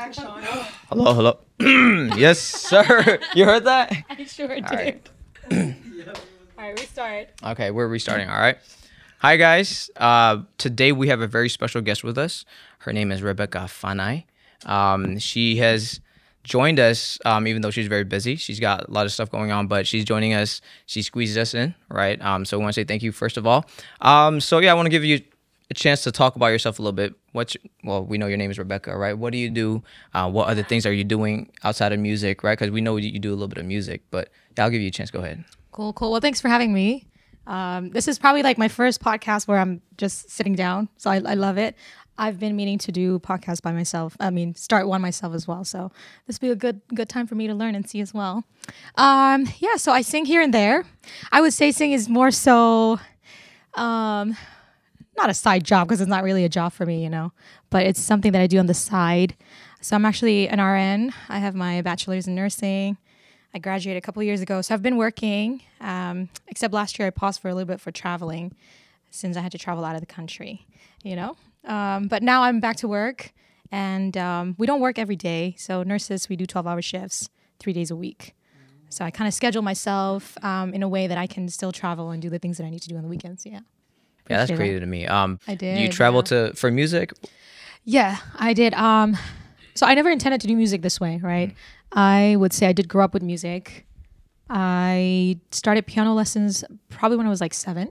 Action. Hello, hello. yes, sir. You heard that? I sure did. right. All right, restart. Okay, we're restarting. All right. Hi, guys. Uh, today we have a very special guest with us. Her name is Rebecca Fanai. Um, she has joined us, um, even though she's very busy. She's got a lot of stuff going on, but she's joining us. She squeezes us in, right? Um, so we want to say thank you first of all. Um, so yeah, I want to give you a chance to talk about yourself a little bit. What's well, we know your name is Rebecca, right? What do you do? Uh, what other things are you doing outside of music, right? Because we know you do a little bit of music, but yeah, I'll give you a chance. Go ahead. Cool, cool. Well, thanks for having me. Um, this is probably like my first podcast where I'm just sitting down, so I, I love it. I've been meaning to do podcasts by myself. I mean, start one myself as well. So this will be a good good time for me to learn and see as well. Um, yeah, so I sing here and there. I would say sing is more so um, not a side job because it's not really a job for me, you know, but it's something that I do on the side. So I'm actually an RN. I have my bachelor's in nursing. I graduated a couple years ago, so I've been working. Um, except last year, I paused for a little bit for traveling, since I had to travel out of the country. You know, um, but now I'm back to work, and um, we don't work every day. So nurses, we do 12-hour shifts, three days a week. So I kind of schedule myself um, in a way that I can still travel and do the things that I need to do on the weekends. Yeah. Yeah, that's Appreciate that. crazy to me. Um, I did. You travel yeah. to for music? Yeah, I did. Um, so I never intended to do music this way, right? I would say I did grow up with music. I started piano lessons probably when I was like seven.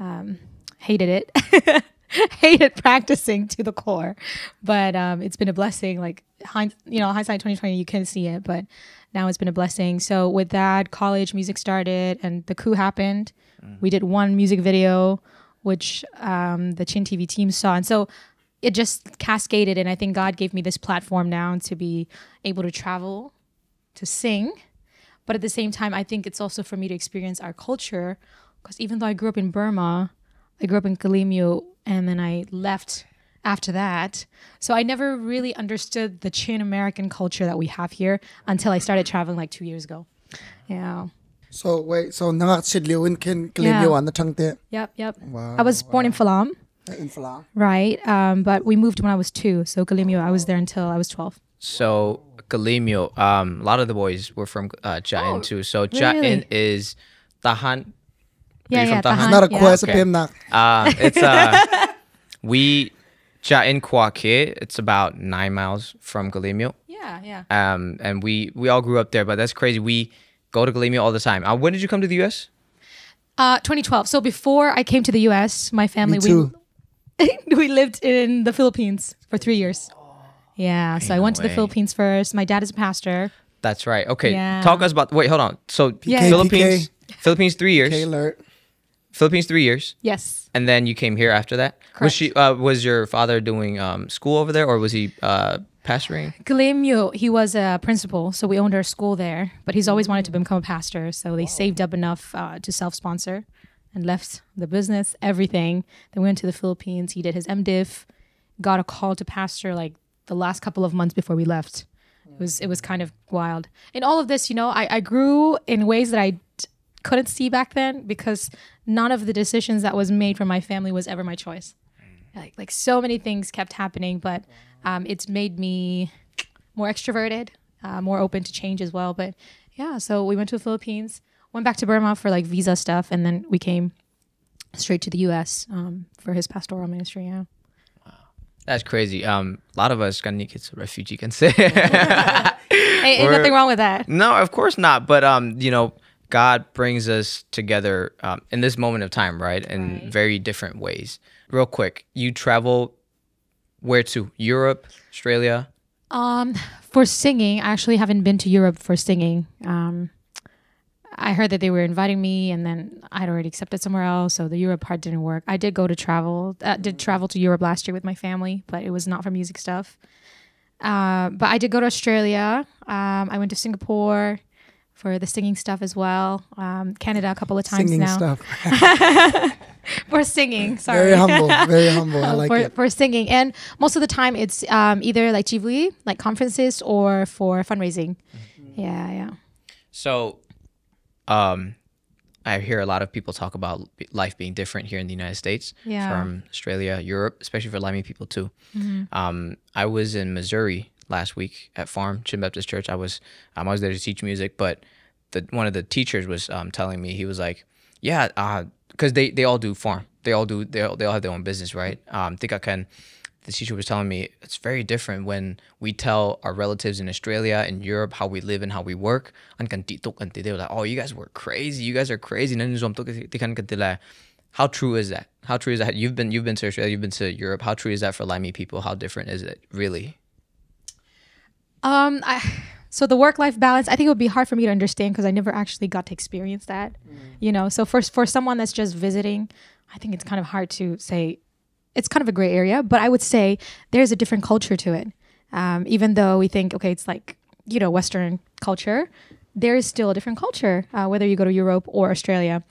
Um, hated it. hated practicing to the core, but um, it's been a blessing. Like hind, you know, hindsight twenty twenty, you can see it, but now it's been a blessing. So with that, college music started, and the coup happened. We did one music video, which um, the Chin TV team saw, and so it just cascaded. And I think God gave me this platform now to be able to travel, to sing, but at the same time, I think it's also for me to experience our culture. Because even though I grew up in Burma, I grew up in Kalaymyo, and then I left after that. So I never really understood the Chin American culture that we have here until I started traveling like two years ago. Yeah. So wait, so nangak sid liu in ken Yeah. klim liu the chang Yep. Yep. Wow, I was born in Falam, in Falang. right? Um, but we moved when I was two. So Kalaymyo, I was there until I was 12. So Galimio, um, a lot of the boys were from uh, Jain Oh, too. So Jain really? is Tahan. Yeah, yeah. from Tahan? Tahan, Not a yeah. quest Okay. pim. Uh, it's uh, we Jain Kwake. It's about nine miles from Galimio. Yeah, yeah. Um, and we we all grew up there, but that's crazy. We go to Galimio all the time. Uh, when did you come to the U.S.? Uh, 2012. So before I came to the U.S., my family we we lived in the Philippines for three years. Yeah, so I no went to the way. Philippines first. My dad is a pastor. That's right. Okay, Yeah. talk us about. Wait, hold on. So Yeah. Philippines, Philippines three years. K alert. Philippines three years. Yes. And then you came here after that. Was she? Uh, was your father doing um, school over there, or was he uh, pastoring? Galimio, he was a principal, so we owned our school there. But he's always wanted to become a pastor, so they saved up enough uh, to self-sponsor and left the business, everything. Then we went to the Philippines. He did his MDiv, got a call to pastor like the last couple of months before we left. It was it was kind of wild. In all of this, you know, I, I grew in ways that I couldn't see back then because none of the decisions that was made for my family was ever my choice. Like like so many things kept happening, but um, it's made me more extroverted, uh, more open to change as well. But yeah, so we went to the Philippines, went back to Burma for like visa stuff, and then we came straight to the U.S. Um, for his pastoral ministry. Yeah. That's crazy. Um, a lot of us gonna kids refugee can say. Hey, ain't nothing wrong with that. no, of course not. But um, you know, God brings us together um, in this moment of time, right? In Right. very different ways. Real quick, you travel where to? Europe, Australia. Um, for singing, I actually haven't been to Europe for singing. Um, I heard that they were inviting me, and then I'd already accepted somewhere else, so the Europe part didn't work. I did go to travel, uh, did travel to Europe last year with my family, but it was not for music stuff. Uh, but I did go to Australia. Um, I went to Singapore for the singing stuff as well. Um, Canada a couple of times Singing now stuff. for singing. Sorry, Very humble. Very humble. I like for, it. for singing. And most of the time, it's um, either like Jivui, like conferences, or for fundraising. Mm-hmm. Yeah, yeah. So, um, I hear a lot of people talk about life being different here in the United States Yeah. from Australia, Europe, especially for Laimi people too. Um, I was in Missouri last week at Farm Chin Baptist Church. I was um, I was there to teach music, but the one of the teachers was um, telling me he was like, yeah, because they they all do farm. They all do they all, they all have their own business, right? Um, think I can. The teacher was telling me it's very different when we tell our relatives in Australia and Europe how we live and how we work. And they were like, oh, you guys work crazy. You guys are crazy. How true is that? How true is that? You've been you've been to Australia, you've been to Europe. How true is that for Laimi people? How different is it really? Um, I, so the work life balance, I think it would be hard for me to understand because I never actually got to experience that. You know, so for for someone that's just visiting, I think it's kind of hard to say. It's kind of a gray area, but I would say there's a different culture to it. Um, even though we think, okay, it's like you know Western culture, there is still a different culture. Uh, whether you go to Europe or Australia.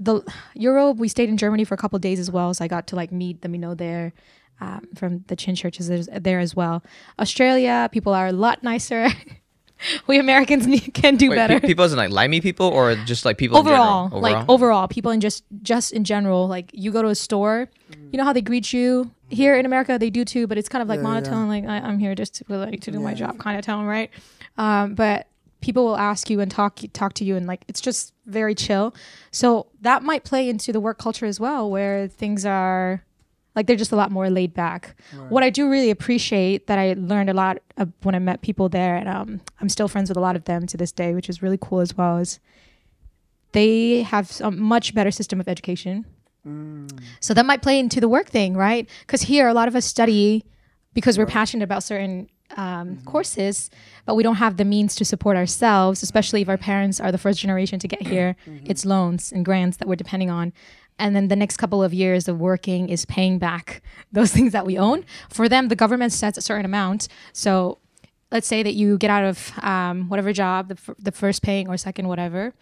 The Europe, we stayed in Germany for a couple of days as well, so I got to like meet the Mino there um, from the Chin churches there as well. Australia, people are a lot nicer. we Americans need, can do Wait, better. pe- people as in like Limey people or just like people overall, in general? like overall, people in just just in general, like you go to a store, you know how they greet you here in America, they do too, but it's kind of like Yeah, yeah. monotone. Like I, I'm here just to like to do my job, kind of tone, right? Um, but people will ask you and talk talk to you, and like it's just very chill. So that might play into the work culture as well, where things are like they're just a lot more laid back. What I do really appreciate that I learned a lot of when I met people there, and um, I'm still friends with a lot of them to this day, which is really cool as well. Is they have a much better system of education. So that might play into the work thing, right? Because here, a lot of us study because we're passionate about certain um, courses, but we don't have the means to support ourselves, especially if our parents are the first generation to get here. It's loans and grants that we're depending on. And then the next couple of years of working is paying back those things that we own. For them, the government sets a certain amount. So let's say that you get out of um, whatever job, the, f- the first paying or second, whatever.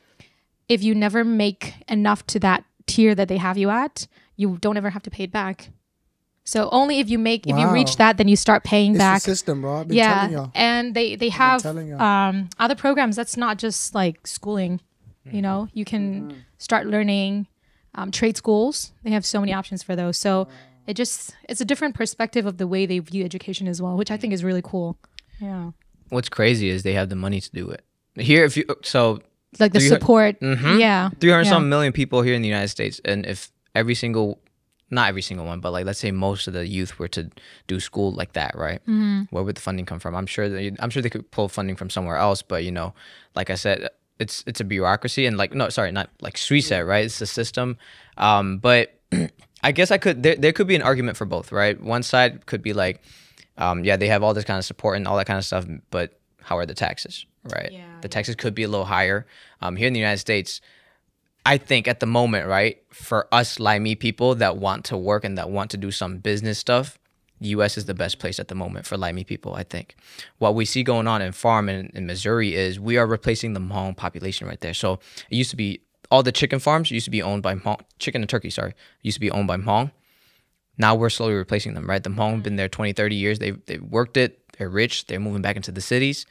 If you never make enough to that tier that they have you at, you don't ever have to pay it back. So only if you make, if you reach that, then you start paying It's back the system, bro. I've been telling yeah y'all. and they they have um other programs that's not just like schooling you know you Mm-hmm. can start learning um, trade schools they have so many options for those so it just it's a different perspective of the way they view education as well which i think is really cool yeah What's crazy is they have the money to do it. Here, if you so like the 300 support Mhm. yeah 300 yeah. some million people here in the United States, and if every single, not every single one, but like let's say most of the youth were to do school like that, right? Mm-hmm. Where would the funding come from? I'm sure they, I'm sure they could pull funding from somewhere else, but you know, like I said, it's it's a bureaucracy and like no, sorry, not like Sui said, right? It's a system, um, but I guess I could there there could be an argument for both, right? One side could be like, um, yeah, they have all this kind of support and all that kind of stuff, but how are the taxes, right? Yeah, the taxes could be a little higher. Um, here in the United States, I think at the moment, right, for us Laimi people that want to work and that want to do some business stuff, the U.S. is the best place at the moment for Laimi people. I think what we see going on in farm in, in Missouri is we are replacing the Hmong population right there. So it used to be all the chicken farms used to be owned by Hmong, chicken and turkey, sorry, used to be owned by Hmong. Now we're slowly replacing them, right? The Hmong have been there 20, 30 years. They they worked it. They're rich. They're moving back into the cities.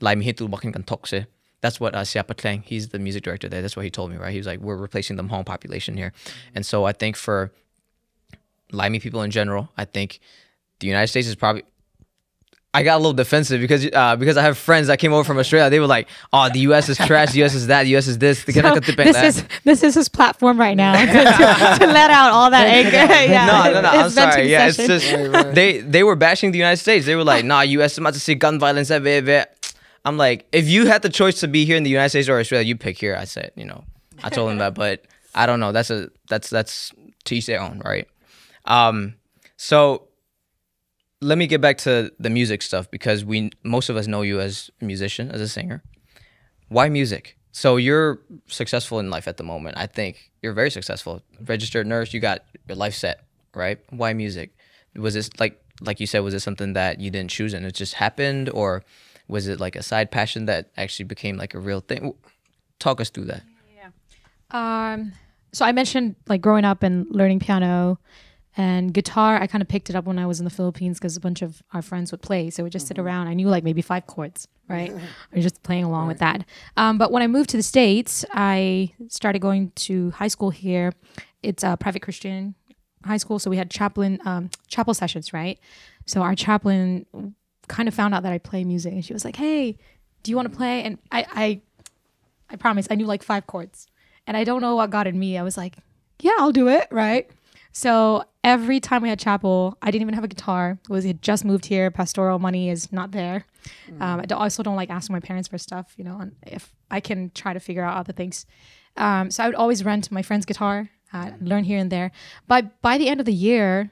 Laimi hitu bakin kan tokse. That's what uh, Siapa Tleng, he's the music director there. That's what he told me, right? He was like, we're replacing the Hmong population here. And so I think for Laimi people in general, I think the United States is probably. I got a little defensive because uh, because I have friends that came over from Australia. They were like, "Oh, the U.S. is trash. The U.S. is that. The U.S. is this." They So this that. is this is his platform right now to, to- to let out all that anger. yeah, no, no, no. I'm sorry. Yeah, it's just Right, right. they they were bashing the United States. They were like, "Nah, U.S. is about to see gun violence." eh, eh, eh." I'm like, if you had the choice to be here in the United States or Australia, you pick here. I said, you know, I told him that, but I don't know. That's a that's that's to each their own, right? Um, so let me get back to the music stuff because we most of us know you as a musician, as a singer. Why music? So you're successful in life at the moment. I think you're very successful. Registered nurse, you got your life set, right? Why music? Was this like like you said, was it something that you didn't choose and it just happened or was it like a side passion that actually became like a real thing? Talk us through that. Yeah. Um, so I mentioned like growing up and learning piano and guitar. I kind of picked it up when I was in the Philippines because a bunch of our friends would play. So we just sit around. I knew like maybe five chords, right? I was just playing along with that. Um, but when I moved to the states, I started going to high school here. It's a private Christian high school, so we had chaplain um, chapel sessions, right? So our chaplain kind of found out that I play music, and she was like, "Hey, do you want to play?" And I, I, I promise, I knew like five chords, and I don't know what got in me. I was like, "Yeah, I'll do it." Right. So every time we had chapel, I didn't even have a guitar. It was it just moved here. Pastoral money is not there. Um, I also don't like asking my parents for stuff. You know, and if I can try to figure out other things. Um, so I would always rent my friend's guitar, uh, learn here and there. But by the end of the year,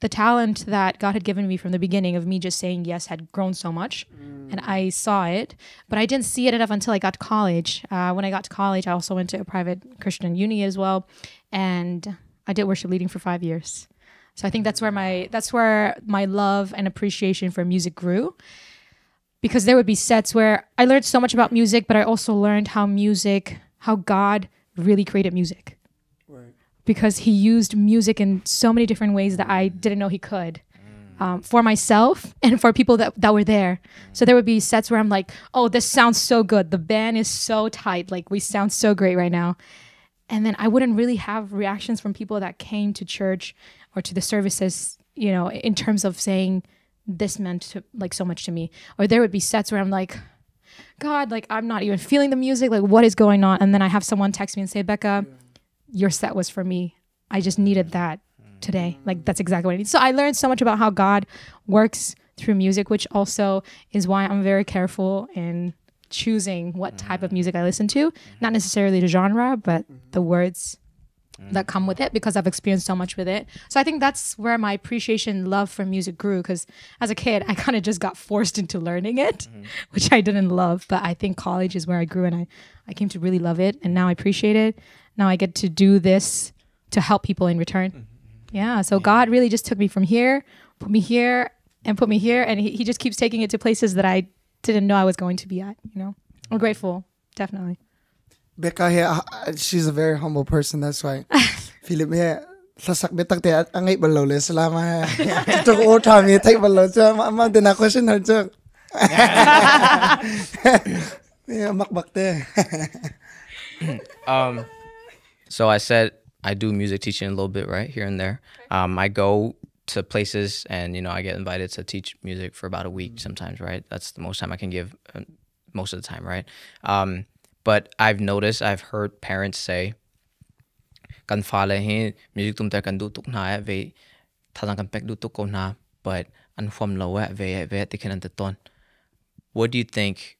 the talent that God had given me from the beginning of me just saying yes had grown so much, and I saw it, but I didn't see it enough until I got to college. Uh, when I got to college, I also went to a private Christian uni as well, and I did worship leading for five years. So I think that's where my that's where my love and appreciation for music grew. Because there would be sets where I learned so much about music, but I also learned how music, how God really created music Right. because he used music in so many different ways that I didn't know he could. Um, for myself and for people that, that were there. So there would be sets where I'm like, oh, this sounds so good. The band is so tight. Like, we sound so great right now. And then I wouldn't really have reactions from people that came to church or to the services, you know, in terms of saying, this meant to, like so much to me. Or there would be sets where I'm like, God, like, I'm not even feeling the music. Like, what is going on? And then I have someone text me and say, Becca, your set was for me. I just needed that today. Like that's exactly what I need. So I learned so much about how God works through music, which also is why I'm very careful in choosing what type of mm-hmm. music I listen to. Mm-hmm. Not necessarily the genre, but mm-hmm. the words that come with it because I've experienced so much with it. So I think that's where my appreciation, love for music grew. Because as a kid, I kind of just got forced into learning it, which I didn't love. But I think college is where I grew and I, I came to really love it. And now I appreciate it. Now I get to do this to help people in return. Yeah. So God really just took me from here, put me here, and put me here. And he, he just keeps taking it to places that I didn't know I was going to be at. You know, I'm grateful. Definitely. Becca here, uh, she's a very humble person. That's why. Philip here, sasak betak te at angay balaw le salama. Ito ko tami tay balaw cha ma ma din ako question har cha. Yeah, makbak te. Um, so I said I do music teaching a little bit, right here and there. Um, I go to places and you know I get invited to teach music for about a week sometimes, right? That's the most time I can give, uh, most of the time, right? Um, but I've noticed, I've heard parents say, "Kan fale he music tum kan du tuk na ve, thadang kan pek du tuk ko na, but an fam lo ve ve te kan ton." What do you think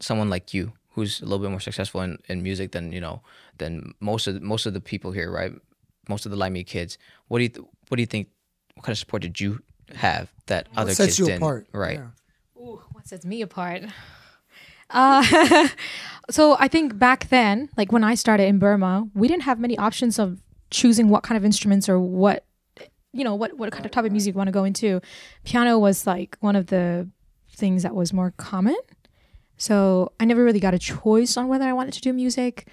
someone like you who's a little bit more successful in, in music than you know than most of most of the people here right most of the Laimi kids what do you th- what do you think what kind of support did you have that other sets kids you didn't apart? right Yeah. Ooh, what sets me apart? Uh, so I think back then, like when I started in Burma, we didn't have many options of choosing what kind of instruments or what, you know, what what kind of type of music you want to go into. Piano was like one of the things that was more common. So I never really got a choice on whether I wanted to do music,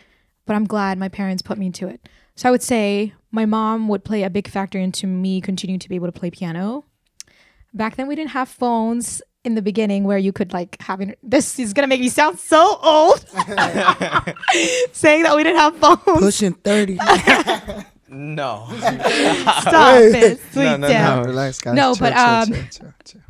but I'm glad my parents put me into it. So I would say my mom would play a big factor into me continuing to be able to play piano. Back then we didn't have phones in the beginning where you could like have inter- this is gonna make me sound so old. Saying that we didn't have phones. Pushing 30. no. Stop it. Sweet No, no, down Relax, guys. No, Chill, but, chill, um, chill, chill, chill.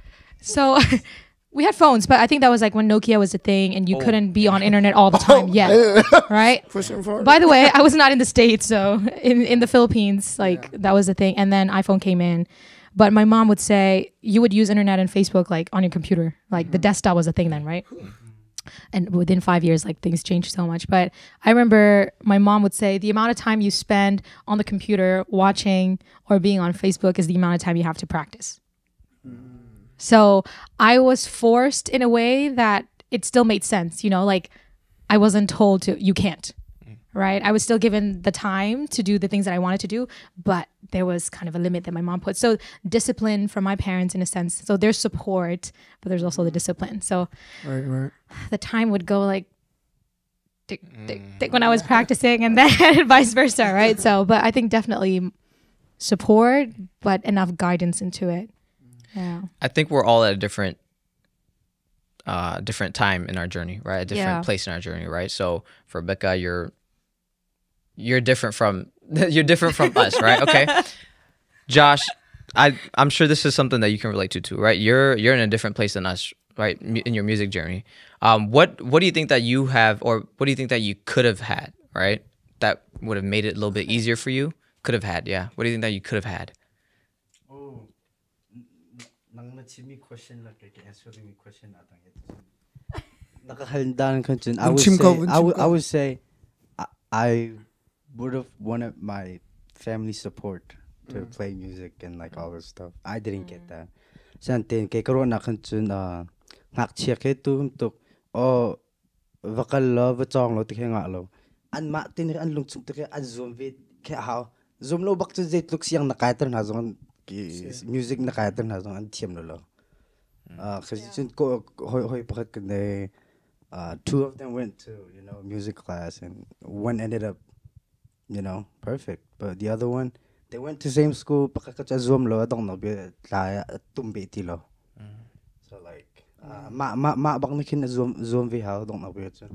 so we had phones but i think that was like when nokia was a thing and you oh. couldn't be on internet all the time. Yet right? Pushing forward. by the way i was not in the states so in, in the philippines like that was the thing. And then iphone came in. But my mom would say you would use internet and facebook like on your computer. Like the mm-hmm. desktop was a thing then right? And within five years like things changed so much. But i remember my mom would say the amount of time you spend on the computer watching or being on facebook is the amount of time you have to practice mm. So i was forced in a way that it still made sense you know like i wasn't told to you can't mm. right? I was still given the time to do the things that i wanted to do but there was kind of a limit that my mom put. So discipline from my parents in a sense. So there's support but there's also the mm. discipline. So Right, right. the time would go like tick, tick, mm. tick when I was practicing and then vice versa, right? So, but I think definitely support, but enough guidance into it. Yeah. I think we're all at a different uh different time in our journey, right? A different Yeah. place in our journey, right? So for Becca, you're you're different from you're different from us, right? Okay. Josh, I I'm sure this is something that you can relate to too, right? You're you're in a different place than us, right? In your music journey. Um, what what do you think that you have, or what do you think that you could have had, right? That would have made it a little bit easier for you. Could have had, yeah. What do you think that you could have had? Oh, chimi question la kay answering me question atang ito. Nakahalindaan ka dyan. I would say, I would. I would say, I, I would have wanted my family support to play music and like all this stuff. I didn't get that. Santin kay karon na kan chun uh, ngak chia kay tu tuk o vakal lo va chong lo tikhe nga lo. An ma tin an lung chung tikhe an zoom vid kay how zoom lo bak chu zait luk siang na kaitan ha zong ki music na kaitan ha zong an thiam lo lo. Uh, kasi chun ko hoy hoy pakat kan uh, two of them went to you know music class and one ended up you know perfect. But the other one they went to same school pakakat sa zoom lo adong no bi la tumbi ti lo so like uh, ma ma ma bak na kin zoom zoom vi how dong no bi chu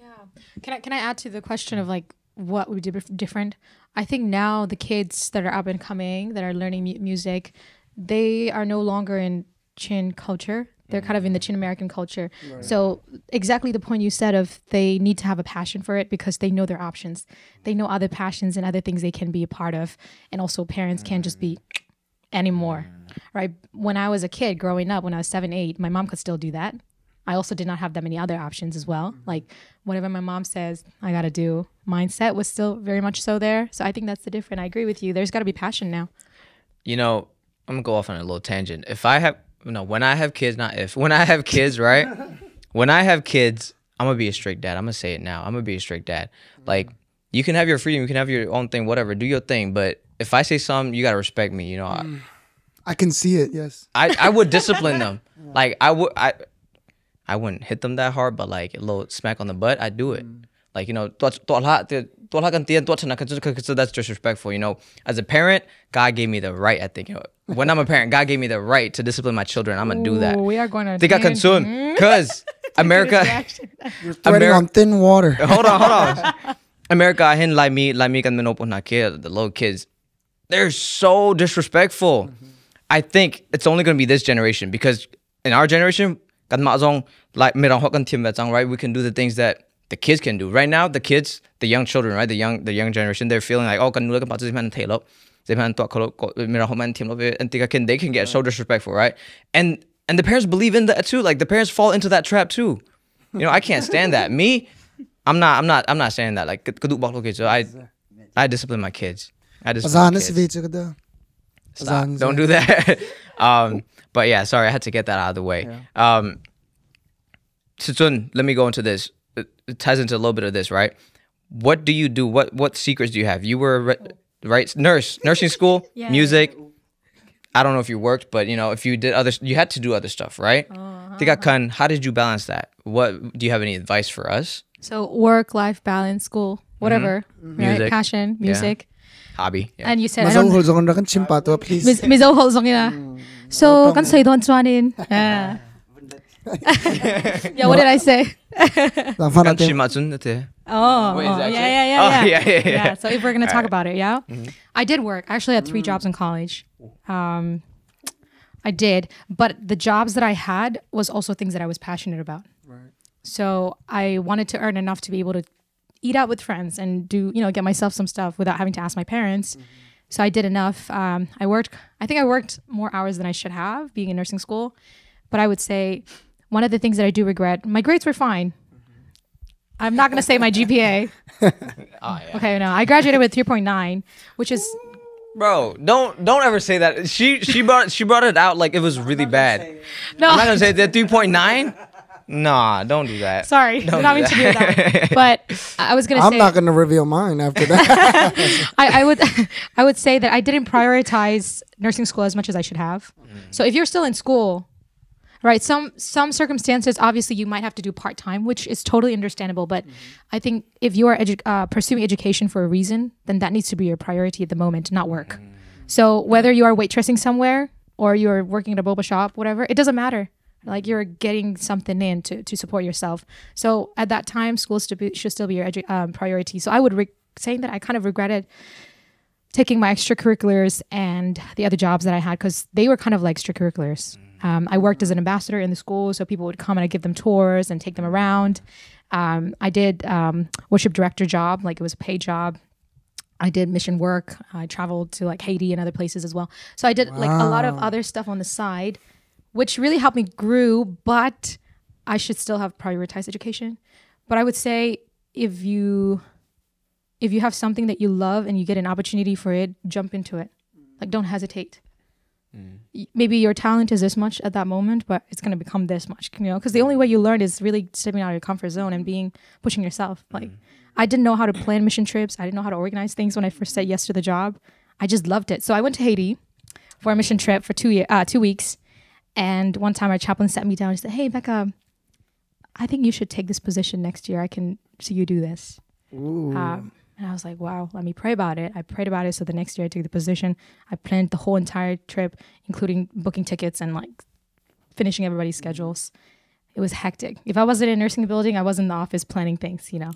Yeah. Can I can I add to the question of like what we did different? I think now the kids that are up and coming that are learning mu- music, they are no longer in Chin culture. They're kind of in the Chin American culture. So exactly the point you said of they need to have a passion for it because they know their options. They know other passions and other things they can be a part of, and also parents can't just be anymore, mm. right? When I was a kid growing up, when I was seven, eight, my mom could still do that. I also did not have that many other options as well. Mm-hmm. Like whatever my mom says, I gotta do. Mindset was still very much so there. So I think that's the difference. I agree with you. There's got to be passion now. You know, I'm gonna go off on a little tangent. If I have no, when I have kids, not if, when I have kids, right? when I have kids, I'm gonna be a strict dad. I'm gonna say it now. I'm gonna be a strict dad. Mm-hmm. Like you can have your freedom, you can have your own thing, whatever. Do your thing, but if I say something, you gotta respect me. You know, I, mm. I can see it. Yes. I, I would discipline them. Like I would I I wouldn't hit them that hard, but like a little smack on the butt, I'd do it. Mm. Like, you know, tuat- tuat lahat- tu- tuat lahat kan tiyan, tuat sana kan- kan- so that's disrespectful, you know. As a parent, God gave me the right, I think. You know, when I'm a parent, God gave me the right to discipline my children. I'm gonna do that. We are going to Think I can soon. Cause America You're Ameri- on thin water. hold on, hold on. America, hin like me, like me kan minopo na kid, the little kids. They're so disrespectful. Mm-hmm. I think it's only gonna be this generation because in our generation, kan mazong like mirang hokan tim batang, right? We can do the things that the kids can do. Right now, the kids, the young children, right? The young the young generation, they're feeling like, oh, kan nula kan patu man tail They can and can they can get so disrespectful, right? And and the parents believe in that too. Like the parents fall into that trap too. You know, I can't stand that. Me, I'm not. I'm not. I'm not saying that. Like, kaduk baklo kids. I, I discipline my kids. I discipline my kids. Stop. Don't do that. um, but yeah, sorry, I had to get that out of the way. Um, Sitsun, let me go into this. It, it ties into a little bit of this, right? What do you do? What what secrets do you have? You were re- right nurse, nursing school, Yeah. music. I don't know if you worked, but you know, if you did other, you had to do other stuff, right? Uh-huh. Tika kan, how did you balance that? What do you have any advice for us? So work, life balance, school, whatever, mm-hmm. right? Music. Passion, Yeah. music. Hobby. Yeah. And you said I don't Masahol sa kong kan chimpato, please. Mis mizo hol. So kan say don't swanin. Yeah. yeah, what did I say? Lafa Kan natin. shimatsun nate. Oh, Wait, is oh, that yeah, true? yeah, yeah, Oh, yeah, yeah, yeah, yeah. So if we're gonna talk Alright. about it, yeah, I did work. I actually had three jobs in college. Um, I did, but the jobs that I had was also things that I was passionate about. Right. So I wanted to earn enough to be able to eat out with friends and do, you know, get myself some stuff without having to ask my parents. So I did enough. Um, I worked. I think I worked more hours than I should have, being in nursing school. But I would say one of the things that I do regret. My grades were fine. I'm not gonna say my GPA. Oh, ah, yeah. Okay, no, I graduated with 3.9, which is Bro, don't don't ever say that. She she brought she brought it out like it was really bad. no. I'm not gonna say that 3.9. Nah, don't do that. Sorry, did not mean to do that. But I was gonna say I'm say not gonna reveal mine after that. I, I would I would say that I didn't prioritize nursing school as much as I should have. Mm. So if you're still in school, right, some some circumstances obviously you might have to do part time, which is totally understandable. But I think if you are edu- uh, pursuing education for a reason, then that needs to be your priority at the moment, not work. So whether you are waitressing somewhere or you're working at a boba shop, whatever, it doesn't matter. Like you're getting something in to, to support yourself. So at that time, school should, should still be your edu- um, priority. So I would re- saying that I kind of regretted taking my extracurriculars and the other jobs that I had because they were kind of like extracurriculars. Um, I worked as an ambassador in the school, so people would come and I'd give them tours and take them around. Um, I did um, worship director job, like it was a paid job. I did mission work. I traveled to like Haiti and other places as well. So I did like a lot of other stuff on the side, which really helped me grew. But I should still have prioritized education. But I would say if you if you have something that you love and you get an opportunity for it, jump into it. Like don't hesitate. Y- Maybe your talent is this much at that moment, but it's gonna become this much, you know. Because the only way you learn is really stepping out of your comfort zone and being pushing yourself. Like I didn't know how to plan mission trips. I didn't know how to organize things when I first said yes to the job. I just loved it. So I went to Haiti for a mission trip for two year, uh, two weeks. And one time our chaplain sat me down and said, "Hey, Becca, I think you should take this position next year. I can see you do this." Um, and I was like, wow, let me pray about it. I prayed about it. So the next year I took the position. I planned the whole entire trip, including booking tickets and like finishing everybody's schedules. It was hectic. If I wasn't in a nursing building, I was in the office planning things, you know.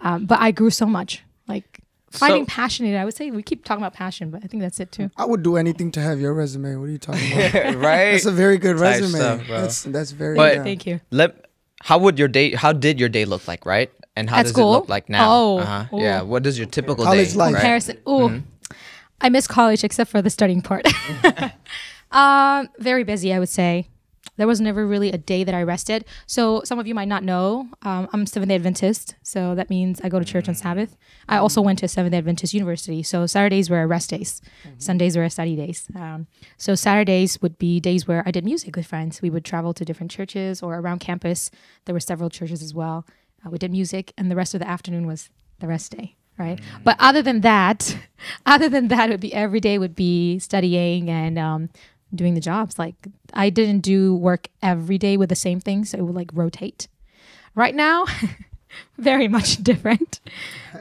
Um, but I grew so much. Like finding So- passionate, I would say we keep talking about passion, but I think that's it too. I would do anything to have your resume. What are you talking about? right? That's a very good Type resume. stuff, that's that's very. But- yeah. Thank you. Let how would your day how did your day look like, right? And how At does school? it look like now? Oh, uh-huh. ooh. yeah. What is your typical College day? life. right? Comparison. Ooh, I miss college except for the studying part. um, very busy, I would say. There was never really a day that I rested. So some of you might not know, um, I'm Seventh Day Adventist, so that means I go to church on Sabbath. I also went to Seventh Day Adventist University, so Saturdays were rest days, Sundays were study days. Um, so Saturdays would be days where I did music with friends. We would travel to different churches or around campus. There were several churches as well. Uh, we did music, and the rest of the afternoon was the rest day right? But other than that other than that it would be every day would be studying and um, doing the jobs. Like i didn't do work every day with the same thing so it would like rotate. Right now very much different.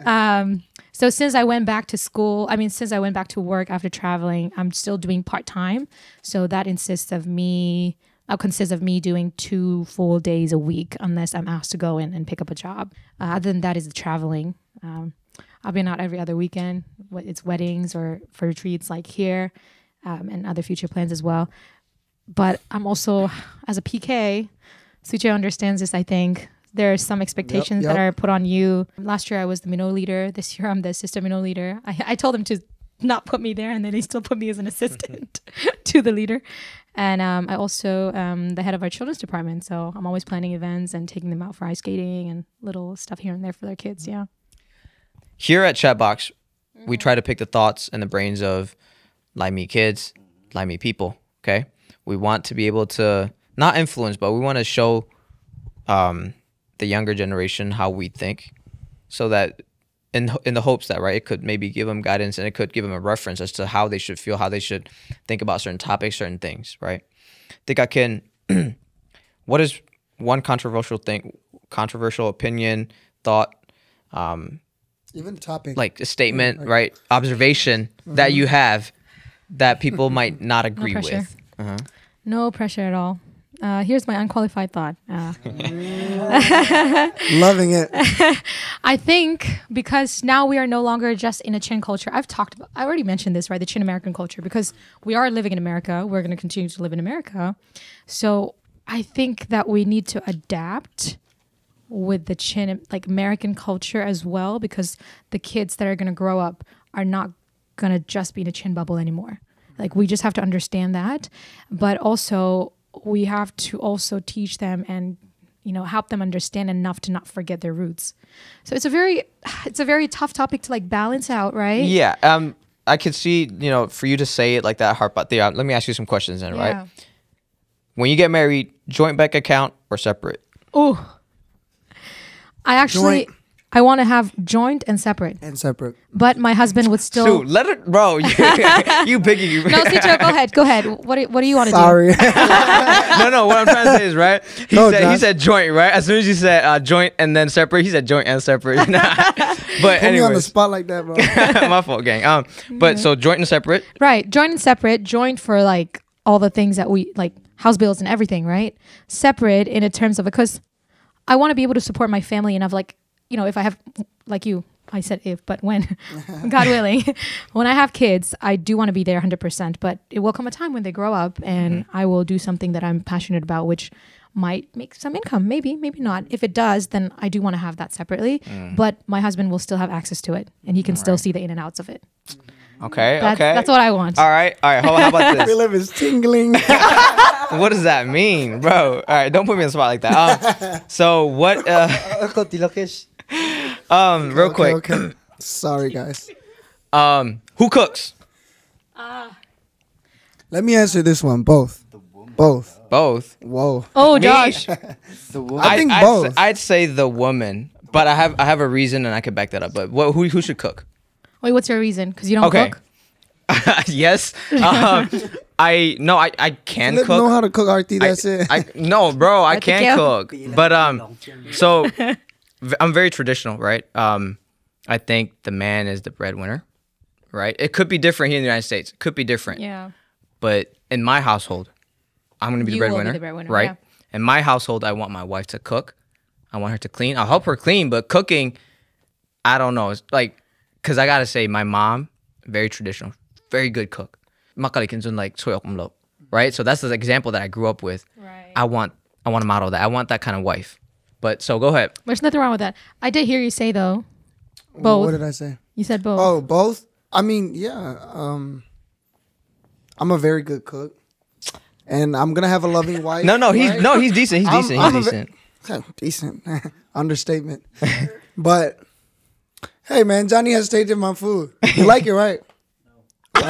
Um, so since i went back to school i mean since i went back to work after traveling i'm still doing part-time. So that insists of me uh, consists of me doing two full days a week unless i'm asked to go in and pick up a job uh, other than that is the traveling um, I've been out every other weekend. It's weddings or for retreats like here, um, and other future plans as well. But I'm also as a PK, Suche understands this. I think there are some expectations that yep. are put on you. Last year I was the Minnow leader. This year I'm the assistant Minnow leader. I, I told them to not put me there, and then they still put me as an assistant to the leader. And um, I also um, the head of our children's department, so I'm always planning events and taking them out for ice skating and little stuff here and there for their kids. Yeah. Here at Chatbox, we try to pick the thoughts and the brains of Laimi kids, Laimi people. Okay, we want to be able to not influence, but we want to show um, the younger generation how we think, so that in in the hopes that right, it could maybe give them guidance and it could give them a reference as to how they should feel, how they should think about certain topics, certain things. Right? I think I can. what is one controversial thing, controversial opinion, thought? Um, Even topic. like a statement, right? Observation that you have that people might not agree pressure. with. Uh-huh. No pressure at all. Uh, here's my unqualified thought. Uh, loving it. I think because now we are no longer just in a Chin culture. I've talked about, I already mentioned this, right? The Chin American culture, because we are living in America. We're going to continue to live in America. So I think that we need to adapt with the Chin, like American culture as well, because the kids that are going to grow up are not going to just be in a Chin bubble anymore. Like we just have to understand that. But also, we have to also teach them and you know help them understand enough to not forget their roots so it's a very it's a very tough topic to like balance out right Yeah. Um, I could see, you know, for you to say it like that, heart. But yeah, let me ask you some questions then, yeah. right? When you get married, joint bank account or separate? oh i actually Joint. I want to have joint and separate and separate. but my husband would still Dude, let it, bro. You, you picking you. no Citra, go ahead go ahead what do, what do you want to do Sorry. no, no. What I'm trying to say is right. He No, said he said joint, right? As soon as you said uh, joint and then separate, he said joint and separate. but Put me on the spot like that, bro. my fault, gang. Um, but so joint and separate. Right. Joint and separate. Joint for like all the things that we like house bills and everything, right? Separate in a terms of because I want to be able to support my family enough. Like, you know, if I have like you I said if, but when, God willing, when I have kids, I do want to be there 100%. But it will come a time when they grow up and I will do something that I'm passionate about, which might make some income. Maybe, maybe not. If it does, then I do want to have that separately. But my husband will still have access to it and he can still see the in and outs of it. Okay. That's, okay. that's what I want. All right. All right. How, how about this? Philip is tingling. what does that mean, bro? All right. Don't put me in a spot like that. Um, so what? Uh, Ako, Tilakesh. um, real okay, quick. okay. Sorry, guys. Um, who cooks? Ah, Let me answer this one. Both. Both. Both. Whoa. Oh, Me? Josh. The woman. I think I'd, both. Say, I'd say the woman, but I have I have a reason and I could back that up. But what, who who should cook? Wait, what's your reason? Because you don't Okay. cook? yes. Um, I no, I I can cook. know how to cook RT. I, That's it. I no, bro, I That's can okay. cook. But um, so v- I'm very traditional, right? Um, I think the man is the breadwinner, right? It could be different here in the United States. It could be different, Yeah. but in my household, I'm gonna be the You will be breadwinner, right? yeah. In my household, I want my wife to cook. I want her to clean. I'll help her clean, but cooking, I don't know. It's like, cause I gotta say, my mom, very traditional, very good cook. Like right? So that's the example that I grew up with. Right. I want, I want to model that. I want that kind of wife. But so go ahead. There's nothing wrong with that. I did hear you say, though, both. What did I say? You said both. Oh, both. I mean, yeah. Um, I'm a very good cook, and I'm gonna have a loving wife. No, no, he's right? no, he's decent. He's I'm- decent. I'm he's a ve- decent. decent. Understatement. but hey, man, Johnny has tasted my food. You like it, right? All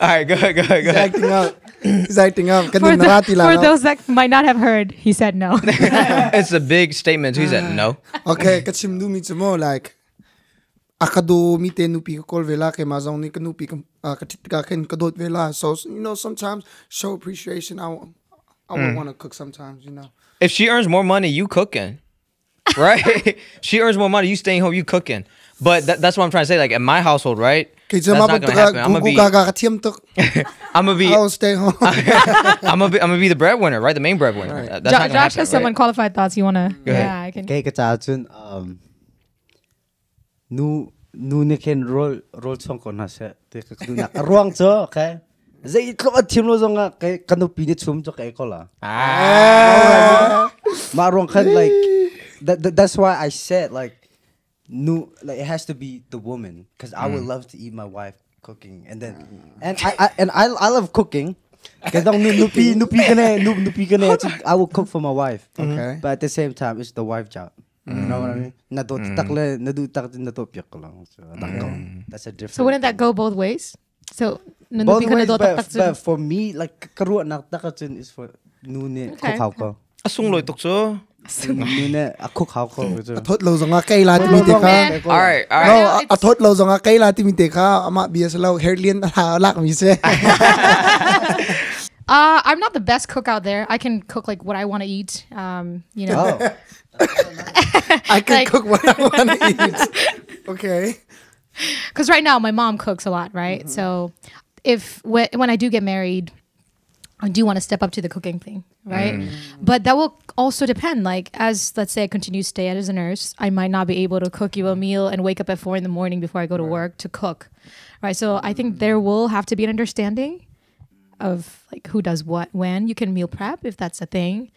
right, go ahead, go ahead, go ahead. acting up. He's acting up. for, the- for those that might not have heard, he said no. it's a big statement. He said no. Okay, katsim du mi mo like akado mi te nupi ko kol vela ke mazong ni kanupi ka uh, katit ka ken kadot vela. So you know sometimes show appreciation. I wa- I Mm. would want to cook sometimes. You know. If she earns more money, you cooking, right? she earns more money, you staying home, you cooking. But that, that's what I'm trying to say. Like in my household, right? Kay not gonna happen. I'm gonna gugu be, ka ka katiyam tok. I'm gonna be, I'll stay home. I'm gonna be, I'm gonna be the breadwinner, right? The main breadwinner. Right. That's Jo- not Josh happen, has some right? unqualified thoughts you want to. Go ahead. Yeah, I can. Kay katsaatsun, um, nu nu ne ken roll roll song ko na se te ka nu na ruang cho okay zai tlo a tim lo zonga kay kanu pini chum cho kay ko la Ah, ma ruang kan like that, that that's why I said like nu like it has to be the woman because I would mm. love to eat my wife cooking. And then mm. and I, I and I I love cooking. Kaya dong nu nupi nupi ka na nu nupi ka na I will cook for my wife. Mm-hmm. Okay. but at the same time it's the wife job. You know what I mean? Mm. Nado takle nado tak nado piyak ko lang. So tako. that's a different So wouldn't that go both ways? So both nanupi ka na ways but, tak- tak- but for me like karuan na takatsun is for nu ne Okay. cook how ko. Asung loy tukso. uh, I'm not the best cook out there. I can cook like what I want to eat. Um, you know, oh. I can like, cook what I want to eat. Okay. Because right now my mom cooks a lot, right? Mm-hmm. So if when I do get married, I do want to step up to the cooking thing, right? Mm. But that will also depend. Like as let's say I continue to stay as a nurse, I might not be able to cook you a meal and wake up at four in the morning before I go to work to cook, right? So I think there mm. will have to be an understanding of like who does what when. You can meal prep if that's a thing.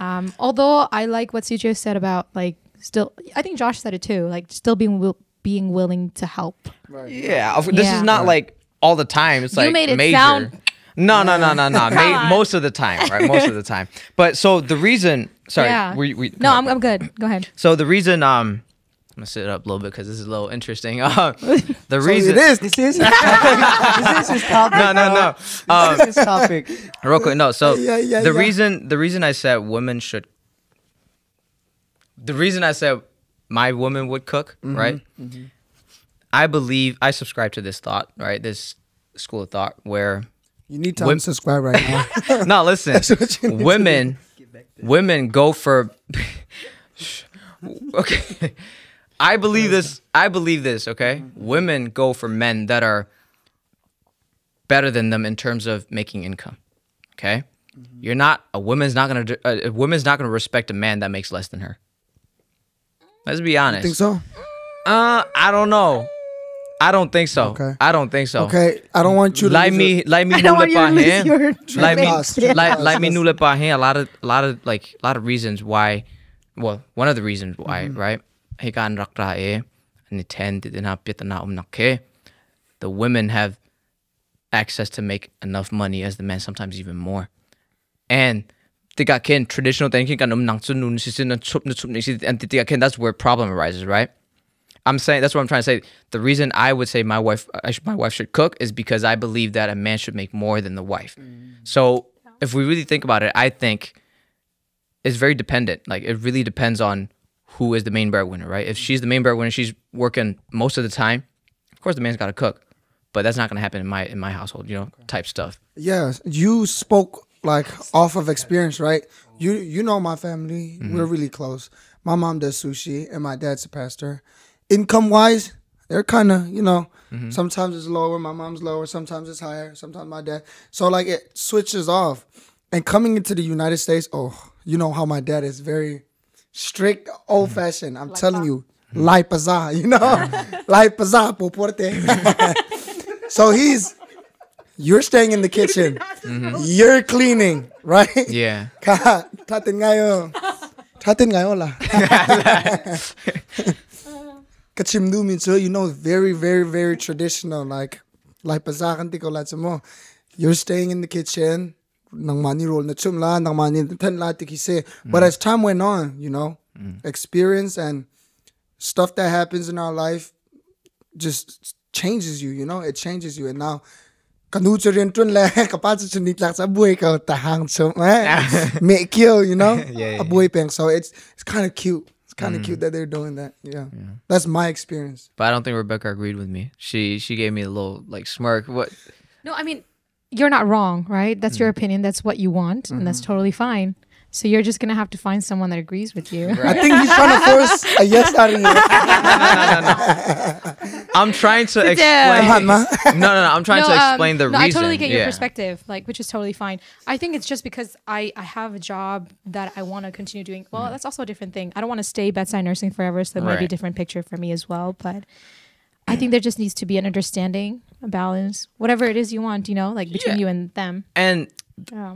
Mm. Um, although I like what CJ said about like still, I think Josh said it too. Like still being will, being willing to help. Yeah, this Yeah. is not like all the time. It's You like made it major. sound- No, no, no, no, no. Come Ma- on. most of the time, right? Most of the time. But so the reason, sorry, yeah. we, we, no, I'm, I'm good. Go ahead. So the reason, um, I'm gonna sit it up a little bit because this is a little interesting. Uh, the so reason, it is this is this is his topic no, no, no. Um, this is his topic real quick, no. So Yeah, yeah, the yeah. reason, the reason I said women should, the reason I said my woman would cook, Mm-hmm, right? I believe I subscribe to this thought, right? This school of thought where you need to Whip- unsubscribe right now no, listen. what you need to women, women go for. okay, I believe this. I believe this. Okay, women go for men that are better than them in terms of making income. Okay, you're not a woman's not gonna a woman's not gonna respect a man that makes less than her. Let's be honest. You think so Uh, I don't know. I don't think so. Okay. I don't think so. Okay, I don't want you to. Like lose me, like me, I don't want nule you to pa lose hen. your like me, Lost, train like lost, like me lost. nule pa hen. A lot of, a lot of like, a lot of reasons why. Well, one of the reasons why, right? Hey, kan rakra e, ni ten di na pitana um nakke. The women have access to make enough money as the men, sometimes even more. And they got kin traditional thinking kan um nang sun nun si sin na chup na chup ni si and they got kin. That's where problem arises, right? I'm saying that's what I'm trying to say. The reason I would say my wife, should, my wife should cook is because I believe that a man should make more than the wife. Mm. So if we really think about it, I think it's very dependent. Like it really depends on who is the main breadwinner, right? If she's the main breadwinner, she's working most of the time. Of course, the man's got to cook, but that's not going to happen in my in my household, you know, type stuff. Yeah, you spoke like off of experience, right? You you know my family. We're mm-hmm. really close. My mom does sushi and my dad's a pastor. Income wise, they're kind of, you know, mm-hmm. sometimes it's lower, my mom's lower, sometimes it's higher, sometimes my dad. So like it switches off. And coming into the United States, oh, you know how my dad is very strict, old fashioned. I'm telling you, like paza, you know? like paza, poporte. so he's you're staying in the kitchen. Mm-hmm. You're cleaning, right? Yeah. Ka, tatin ngayon. Tatin ngayon la. Kachimdu minso, you know, very, very, very traditional. Like, like pasakan tiko lahat mo. You're staying in the kitchen. Nang mani roll na chumla, nang mani tan la tikise. But as time went on, you know, experience and stuff that happens in our life just changes you, you know, it changes you. And now, kanucho rin tun le, kapatid sa nitlak sa buhay ka, tahang chum, eh, kill, you know, Yeah, yeah, a buhay peng. So it's, it's kind of cute. It's kind of cute that they're doing that. Yeah. That's my experience. But I don't think Rebecca agreed with me. She she gave me a little like smirk. What? No, I mean, you're not wrong, right? That's Mm. your opinion. That's what you want, and Mm-hmm. that's totally fine. So you're just gonna have to find someone that agrees with you. I think he's trying to force a yes out of you. No, no, no. I'm trying to explain. Ma. No, no, no. I'm trying to um, explain the no, reason. I totally get your Yeah. perspective, like which is totally fine. I think it's just because I I have a job that I want to continue doing. Well, that's also a different thing. I don't want to stay bedside nursing forever, so it might be a different picture for me as well. But I think there just needs to be an understanding, a balance, whatever it is you want. You know, like between Yeah. you and them. And Yeah.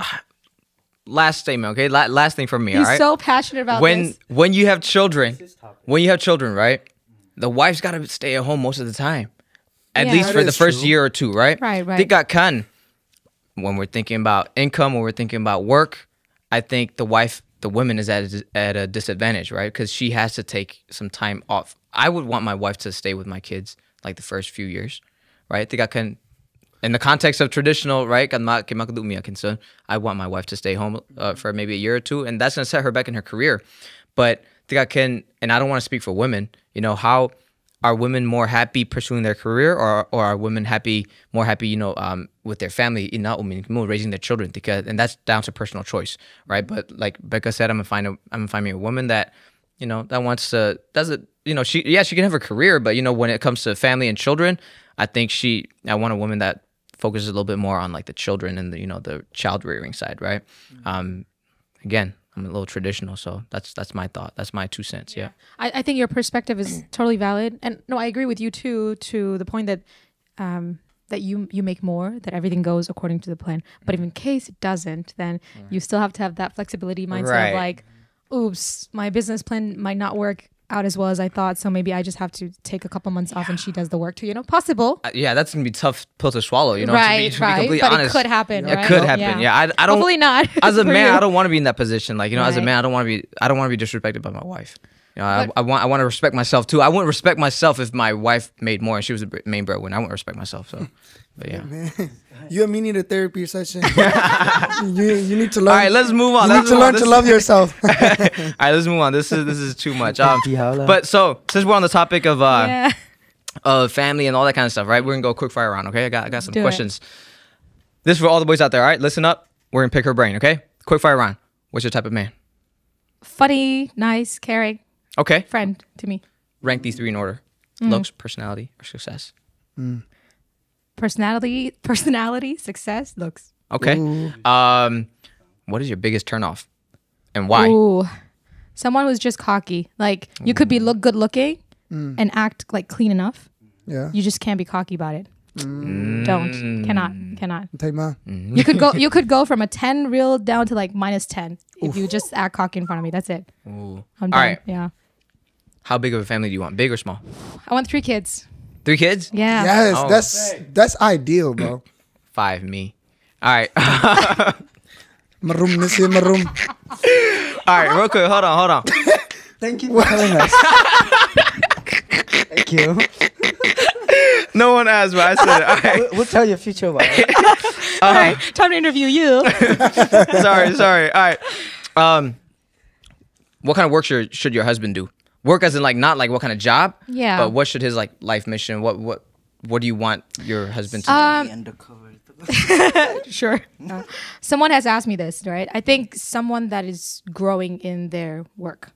Last statement, okay? La- last thing from me, He's all right? so passionate about when this. when you have children, when you have children, right? The wife's got to stay at home most of the time, at Yeah. least That for the first true. year or two, right? Right, right. They got can. When we're thinking about income, when we're thinking about work, I think the wife, the woman, is at a, at a disadvantage, right? Because she has to take some time off. I would want my wife to stay with my kids like the first few years, right? They got can. In the context of traditional, right? I want my wife to stay home uh, for maybe a year or two, and that's gonna set her back in her career. But got can, and I don't want to speak for women. You know how are women more happy pursuing their career, or or are women happy more happy, you know, um, with their family, in raising their children? Because and that's down to personal choice, right? But like Becca said, I'm gonna find a, I'm gonna find me a woman that you know that wants to does it. You know, she yeah she can have a career, but you know when it comes to family and children, I think she I want a woman that focuses a little bit more on like the children and the you know the child rearing side, right? Um, again, I'm a little traditional, so that's that's my thought. That's my two cents. Yeah. I, I think your perspective is totally valid, and no, I agree with you too. To the point that um, that you you make more, that everything goes according to the plan. But if in case it doesn't, then you still have to have that flexibility mindset Right. of like, oops, my business plan might not work out as well as I thought, so maybe I just have to take a couple months off and she does the work too. You know, possible, Uh, yeah, that's gonna be tough pill to swallow. You know, right? to be, to be right, completely but honest, it could happen. It right? could happen. Yeah, I, I don't. Hopefully not. as a man, you. I don't want to be in that position. Like you know, as a man, I don't want to be. I don't want to be disrespected by my wife. You know, I, But- I want. I want to respect myself too. I wouldn't respect myself if my wife made more and she was the main breadwinner. I wouldn't respect myself. So, but yeah. You and me need a therapy session. you, you need to learn. All right, let's move on. you Let's need to move on. learn This- to love yourself. All right, let's move on. This is this is too much. Um, but so since we're on the topic of uh, yeah. of family and all that kind of stuff, right? We're gonna go quick fire round. Okay, I got I got some Do it. questions. This is for all the boys out there. All right, listen up. We're gonna pick her brain. Okay, quick fire round. What's your type of man? funny, nice, caring Okay, friend to me. rank these three in order: Mm-hmm. looks, personality, or success. Personality, personality, success, looks. Okay. Um, what is your biggest turnoff, and why? Ooh, someone who's just cocky. Like you could be mm. look good looking, mm. and act like clean enough, Yeah. you just can't be cocky about it. Mm. Don't. Cannot. Cannot. Take my. Mm-hmm. You could go you could go from a 10 real down to like minus 10 if you just act cocky in front of me. That's it. Ooh. I'm done. All right. Yeah. How big of a family do you want? Big or small? I want three kids. Three kids? Yeah. Yes, Oh. that's that's ideal, bro. Five, me. All right. Marum na siya, marum. All right, real quick. Hold on, hold on. Thank you for telling us. Thank you. No one asked, but I said it. All right. We'll, we'll tell your future about it. All right. Time to interview you. sorry, sorry. All right. Um, what kind of work should should your husband do? Work as in like not like what kind of job? Yeah. But what should his like life mission? What what what do you want your husband to do? Um, Undercover. sure. Uh, someone has asked me this, right? I think someone that is growing in their work.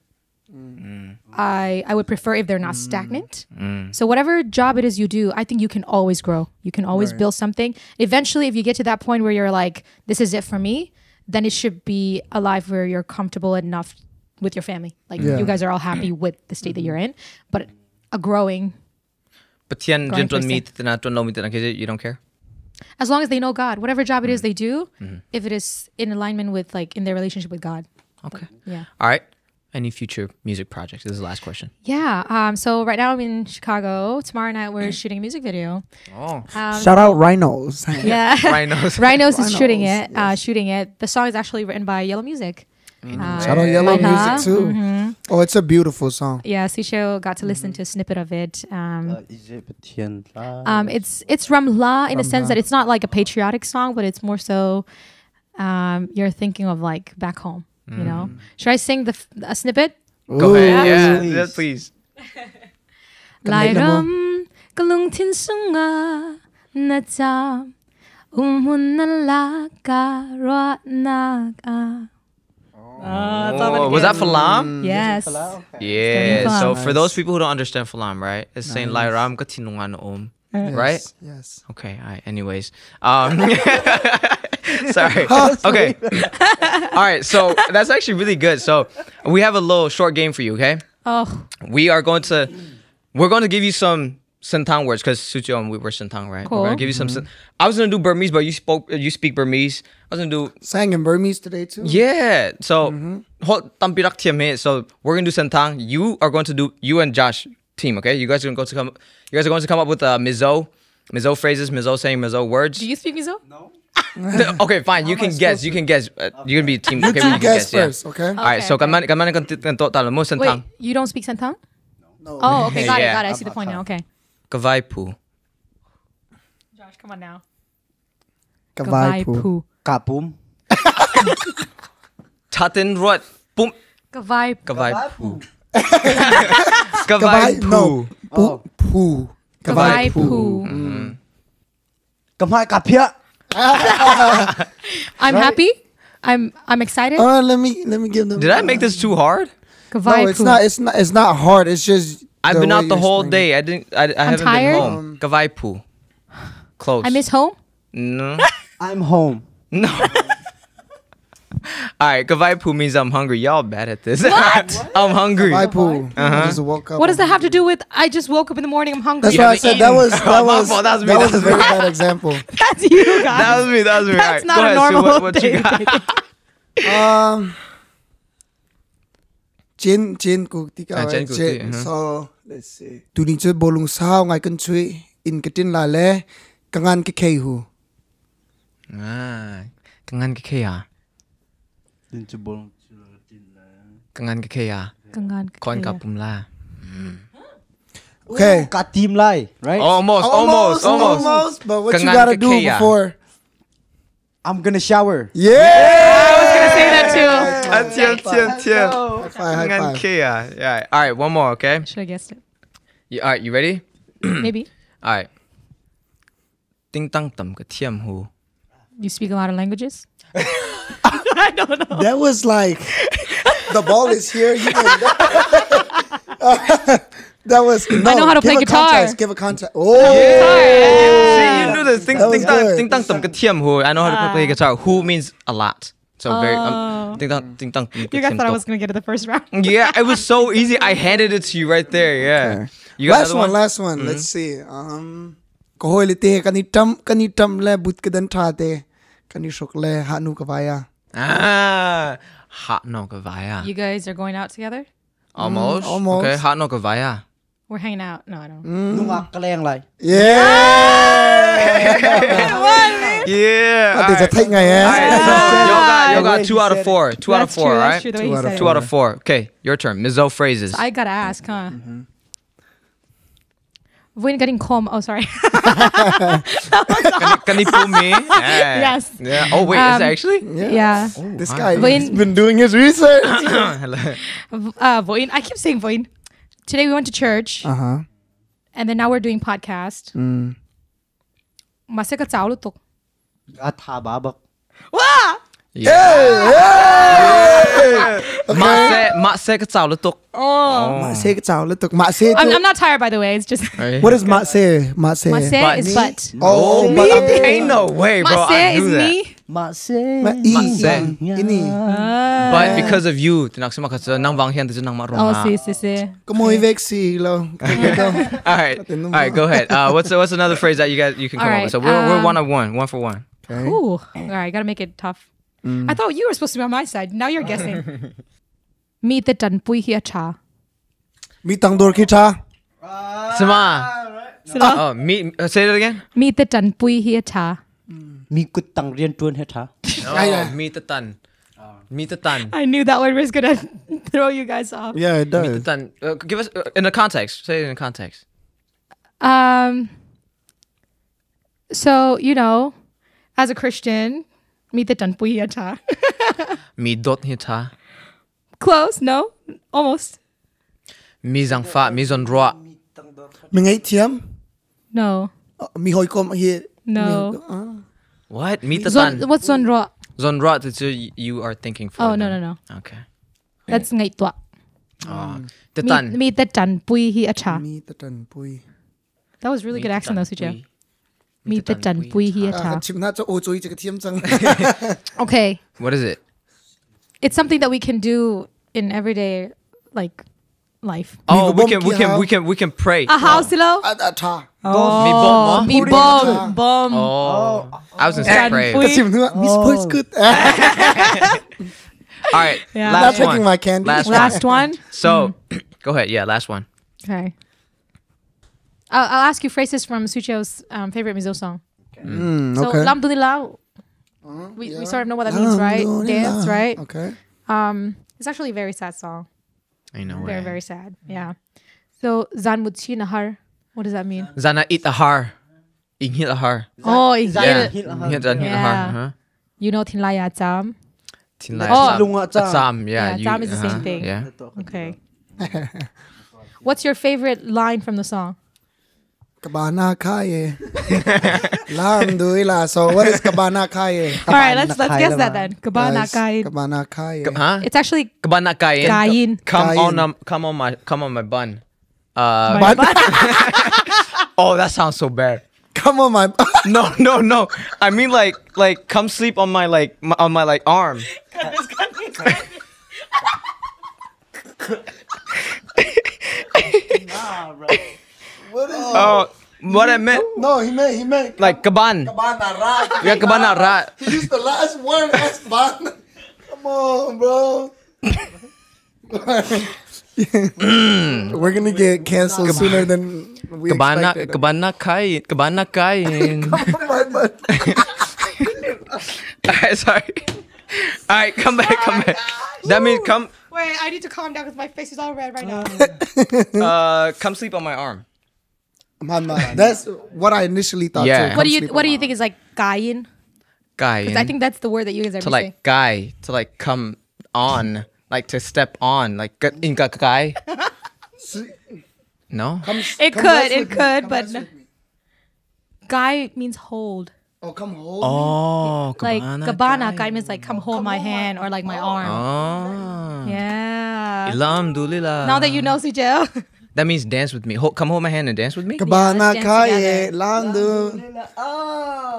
I I would prefer if they're not stagnant. So whatever job it is you do, I think you can always grow. You can always build something. Eventually, if you get to that point where you're like, "This is it for me," then it should be a life where you're comfortable enough with your family. Like Yeah. you guys are all happy with the state that you're in. But a growing, But tiyan Growing jin tuan person. mi tina tuan lo mi tina kaya, you don't care? as long as they know God, whatever job it is they do, if it is in alignment with like in their relationship with God. Okay. Yeah. All right. Any future music projects? This is the last question. Yeah. Um. So right now I'm in Chicago. Tomorrow night we're shooting a music video. Oh. Um, Shout out Rhinos. yeah. Rhinos. Rhinos is shooting Rhinos, it. Uh, shooting it. The song is actually written by Yellow Music. Uh, Shout out Yellow Uh-huh. Music too. Oh, it's a beautiful song. yeah. Sisho got to listen to a snippet of it. Um. Uh, um. It's it's Ramla in a sense that it's not like a patriotic song, but it's more so. Um. You're thinking of like back home. You know. Should I sing the f- a snippet? Go ahead. Yeah, please. yeah, please. Lai lấy ram kalung tin sunga na cham umun na la ka ra na ka. Oh, was that Falam? Yes. Yeah. Falam. So for those people who don't understand Falam, right? It's saying Lai Ram Katinungan Om. Right? Yes, Yes. Okay. All right. Anyways, um, sorry. Okay. all right. So that's actually really good. So we have a little short game for you. Okay. Oh, We are going to, we're going to give you some Sentang words because Sucheon, we were Sentang, right? We're Cool. gonna give you some. Sen- I was gonna do Burmese, but you spoke, you speak Burmese. I was gonna do Sang in Burmese today too. yeah. So ho tampirak tiam he. So we're gonna do Sentang. You are going to do you and Josh team. Okay. You guys are going to go to come. You guys are going to come up with uh, Mizo, Mizo phrases, Mizo saying Mizo words. do you speak Mizo? No. okay, fine. You can guess. You can guess. Uh, you're gonna be a team. Okay, You you can guess guess. Yeah. first, okay? All right. Okay, So okay. kaman kaman kan kan to talo mo Wait, you don't speak Santang? No. Oh, okay, got Yeah. it, got it. I see the point now. Okay. Kavai pu. Josh, come on now. Kavai pu. pu. Kapum. Tatin rot. Pum. Gavai Kavai pu. Kavai Kavai no. pu. Oh. Pu. Pu. Gavai pu. Kamai kapia. I'm happy. I'm I'm excited. Uh, let me let me give them. Did I make this too hard? Gavai No, it's pu. not. It's not. It's not hard. It's just. I've been out the whole day. I didn't. I, I haven't tired. been home. Kavai pu. Close. I miss home. No. I'm home. No. All right, kavai pu means I'm hungry. Y'all bad at this. What? I'm hungry. Kavai pu. Uh-huh. I just woke up. What does that have to do with I just woke up in the morning, I'm hungry? That's You why I said that was Oh, that was. That was me. that That was a very bad example. That's you guys. That was me. That was me. That's All not right, a go ahead, Sue. normal What, what you day. got? Um, Jin Jin Kukti Ah, ka Jin? Kukti, Jin. uh-huh. So let's see. Tu ni che bolung sao ngai kan chui in ketin la le kangan ke kei hu. Ah, kangan ke kaya. Kangan ke kaya. Gangan Kon kaya. kapum la. Okay. Katim lai, right? Almost, almost, almost. almost. But what you Kangan gotta ke do kaya. before? I'm gonna shower. Yeah. Say that too. Ah, tiam, tiam, tiam. High five, high five. kaya. Yeah. All right, one more, okay? Should have guessed it. You, all right, you ready? Maybe. All right. Ting tang tam ke tiam hu. You speak a lot of languages? I don't know. That was like the ball is here. You know, that, that was. No, know how to give play a guitar. Context, give a context. Oh, Yeah. See, you do this. Ting That was ting tang good. ting tam ke tiam hu. I know how to ah. play guitar. Hu means a lot. So oh. very um, oh. ding dong, ding dong. You guys thought I was gonna get it the first round. yeah, it was so easy. I handed it to you right there. Yeah. Okay. You got last one, one, last one. Mm-hmm. Let's see. Um, kahoy lite kani tam kani tam le but kedan thate kani shokle hanu kavaya. Ah, hot no kavaya. You guys are going out together. Almost. Mm, almost. Okay, hot no kavaya. We're hanging out. No, I don't. Mm. Yeah. yeah. Yeah. Ate sa thay ngay All right, so y'all got, y'all The way got two out of four. Two out of four, true, right? true, Two out of Two out of four. Okay, your turn. Mizo phrases. I gotta ask, huh? Mm-hmm. When getting calm. Oh, sorry. Can he pull me? Yeah. Yes. Yeah. Oh wait, is Um, it actually? yeah. This guy When- has been doing his research. Uh, Voin. I keep saying Voin. Today we went to church, uh huh. and then now we're doing podcast. Mm. Masika tsao قطعه بعبق 哇！耶！Okay. Oh. oh. Matse I'm, I'm not tired, by the way. It's just. Oh, what is matse? Matse. Matse is but Oh, oh but I'm, ain't no way, bro. Matse I is that. me. Matse. Matse. Ini. Ah. But because of you, tinaksima kasi nang banghian tayo nang marunga. Oh, si si si. Kumoy veksi lo. All right, all right. Go ahead. Uh, what's what's another phrase that you guys you can come right. up with? So we're we're um, one on one, one for one. Okay. Ooh. All mm. right, gotta make it tough. Mm. I thought you were supposed to be on my side. Now you're guessing. Mi the tan pui hia cha. Mi tang dor ki cha. Sama. Oh, me, uh, say that again. Mi the tan pui hia cha. Mm. Mi kut tang rian tuan hia cha. Oh, mi tan. Mi te tan. I knew that one was gonna throw you guys off. Yeah, it does. Mi te tan. Uh, give us uh, in a context. Say it in a context. Um. So you know as a Christian, meet the tan pui hia cha. Me dot hita. Close? No, almost. Me zang fa. Me zon roa. Mi ngai thiam. Oh, no, Mi hoi kom hi. no. What? Me the Zon, tan. what's zon ro? Zon roa. That's you are thinking for. Oh no no no. Okay. That's ngai tua. Oh, the Meet, tan. meet the tan pui hia cha. Mi ta tan pui. That was really Me good the accent tan though, Suja. Pui. Meet the tan pui hia Ah, cha. chim na cho o choi cha ka thiam chang. Okay, What is it? it's something that we can do in everyday like life. Oh, we can we can we can we can pray. A house hello. A a tha. Bom mo? Bom bom. Oh, I was gonna say Tan pray. pui. Ka chim nu. Miss voice good. All right, Yeah. Not last taking one. my candy. Last, Last one. So, go ahead. Yeah, last one. Okay. I'll, I'll ask you phrases from Sucho's um, favorite Mizo song. Mm, So, okay. Alhamdulillah. We, we sort of know what that means, right? Dance, right? Okay. Um, it's actually a very sad song. I know. Very, Right? very sad. Yeah. So, Zanmutsi Nahar. What does that mean? Zana eat a har. Ing hit a har. Oh, Yeah. you, Hit zan hit a har. Yeah. You know Tinlaya Jam. Tin lai Oh. sam. Lunga cham. Sam. Yeah. Yeah, you- jam is the same uh-huh, thing. Yeah. Okay. What's your favorite line from the song? Kabana kaye. Alhamdulillah. So what is kabana kaye? All right, let's let's guess that then. Kabana Guys, Kain. Kabana kaye. Huh? It's actually Kabana kain. Kain. Come Kain. on, um, come on my, come on my bun. Uh, My But oh, that sounds so bad. come on, my. No, no, no. I mean, like, like, come sleep on my, like, my, on my, like, arm. What is Oh, what I meant, No, he meant he meant like, kaban. kabana rat. Yeah, kabana rat. He used the last word as ban. Come on, bro. We're gonna get canceled sooner than we Kabana, expected. kabana kain, kabana kain. Alright, sorry. Alright, come back, come back. That means come, Wait, I need to calm down because my face is all red right now. uh, come sleep on my arm. Man, man, That's what I initially thought. Yeah. too. what do you What do you think is like Kain? Guy. I think that's the word that you guys are to saying. like guy, to like come on, like to step on, like ga- in guy. No. Come, It come could, it with me. could, Come but no. Guy means hold. oh, come hold. Oh, Like Gabana guy. guy means like come hold my hand or like my arm. Oh. Yeah. Alhamdulillah. Now that you know CJ. That means dance with me. Hold, come hold my hand and dance with me. Kabana let's kaye landu.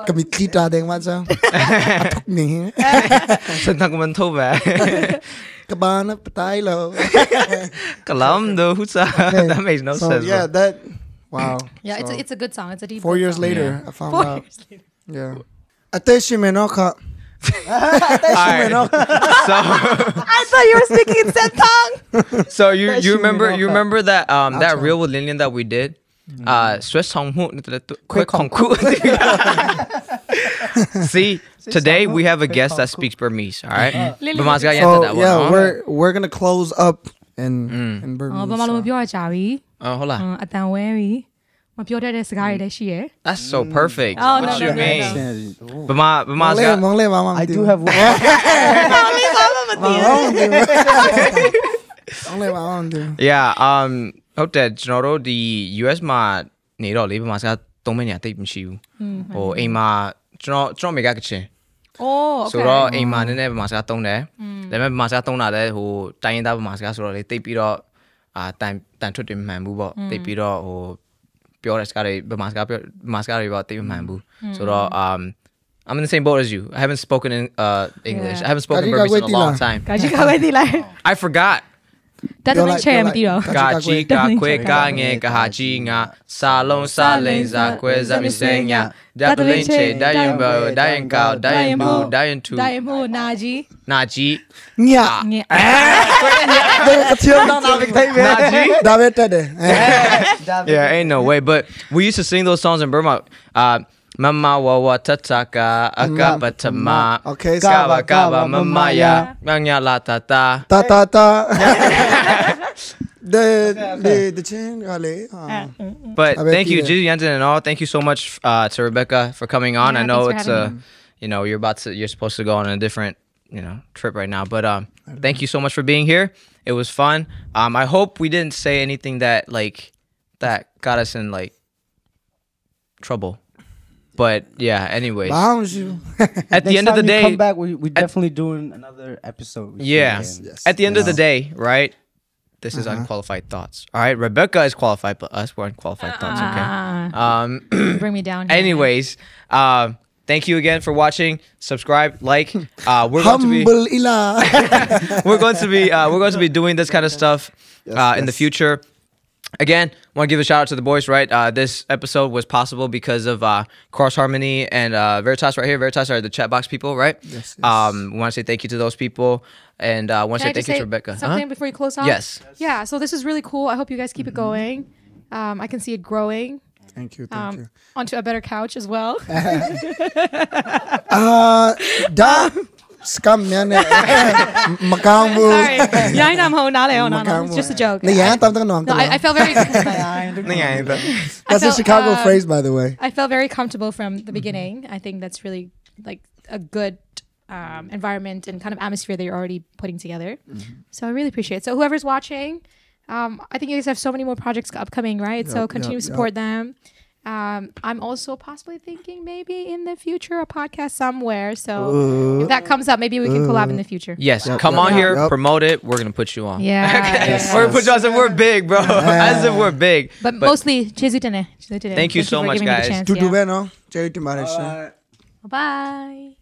Kami kita deng macam. Atok ni. Sentang ko man to ba? Cabana Patilo. Kalam though, who's that makes no so sense. yeah, bro. that wow. Yeah, it's a, it's a good song. It's a deep. four years song. later I found Four out. years later. Yeah. Attention man, so I thought you were speaking in Sentong. So you you remember you remember that um that reel with Lillian that we did? Uh stress See, today we have a guest that speaks Burmese, all right? so, oh, yeah, we're we're gonna close up in mm. in Burmese. Uh, hold on. အတန်ဝဲပြီမပြောတတ်တဲ့စကားတွေလည်းရှိရယ် That's so perfect. Oh, what no, you no, no, mean? no. But my but my Mongole, Mongole, mama, I do have one. Mongole, mama, do. Yeah, um ဟုတ်တယ်ကျွန်တော်တို့ဒီ US မှာနေတော့လေဗမာစကားသုံးမနေတိတ်မရှိဘူးဟိုအိမ်မှာကျွန်တော်ကျွန်တော်မိကကချင်အိုးဆိုတော့အိမ်မှာနည်းနည်းဗမာစကားသုံးတယ်ဒါပေမဲ့ဗမာစကားသုံးတာလည်းဟိုတိုင်းရင်းသားဗမာစကားဆိုတော့လေတိတ်ပြီးတော့အာတန်တန်ထွက်တယ်မမှန်ဘူးပေါ့တိတ်ပြီးတော့ဟို ပြောတဲ့စကားတွေဗမာစကားပြောဗမာစကားတွေပေါ့တိတ်မမှန်ဘူးဆိုတော့ um I'm in the same boat as you. I haven't spoken in uh English. Yeah. I haven't spoken Kajika Burmese in a Gwetila. long time. ကာကြီးကဝဲဒီလိုက် I forgot. တတ်သမချဲမသိတော့ Ka chi ka kwe ka nge ka ha chi nga sa long sa len za kwe za mi se nya da to len che da yin ba da yin ka da yin bu da yin tu ဒိုင်မို့နာကြီး na ji Nya. ငယ် Kacil na ji David tade. yeah ain't no way but we used to sing those songs in Burma uh Mama wa wa tataka akapatama Okay, kaba kaba mama ya manya la ta ta Ta ta ta. The the the chin gale. ah. But thank you, you- Gigi and all. Thank you so much uh, to Rebecca for coming on. Yeah, I know it's for uh, you know, you're about to, you're supposed to go on a different, you know, trip right now. But um, thank you so much for being here. It was fun. Um, I hope we didn't say anything that like that got us in like trouble. But yeah, anyways, Bounds you. at the end of the time you day, come back, we we definitely doing another episode. Yeah. again. Yes. at the end of the day, right? This is unqualified thoughts. All right, Rebecca is qualified, but us we're unqualified thoughts. Okay. Um. bring me down here. Anyways, uh, thank you again for watching. Subscribe, like. Uh, we're going to be Humble ila. we're going to be uh, we're going to be doing this kind of stuff uh, in the future. Again, want to give a shout out to the boys. Right, uh, this episode was possible because of uh, Cross Harmony and uh, Veritas right here. Veritas are the chat box people, right? Yes, yes. Um, we want to say thank you to those people, and uh, want to Can I say just thank you to Rebecca. Huh? something before you close off? Yes. Yeah. So this is really cool. I hope you guys keep it going. Um, I can see it growing Thank you, thank um, you. onto a better couch as well. Uh, da scam yan eh. Macau mo. Sorry. Yeah, I know. No, no, no, no, no. It's just a joke. Na yan, tam tam No, I, I felt very. I That's a Chicago uh, phrase, by the way. I felt very comfortable from the beginning. I think that's really like a good um, environment and kind of atmosphere that you're already putting together. So I really appreciate it. So whoever's watching, um, I think you guys have so many more projects upcoming, right? so continue yep, to support them. Um, I'm also possibly thinking maybe in the future a podcast somewhere. So if that comes up, maybe we can collab in the future. Yes, Yep, come yep, on yep, here, yep. promote it. We're gonna put you on. Yeah. yeah, We're gonna put you on as if we're big, bro. as if we're big. But, mostly, Chizutene. Thank you so for much, giving me the guys. chance, Tu yeah. tu ben no? Jerry Timare. Bye.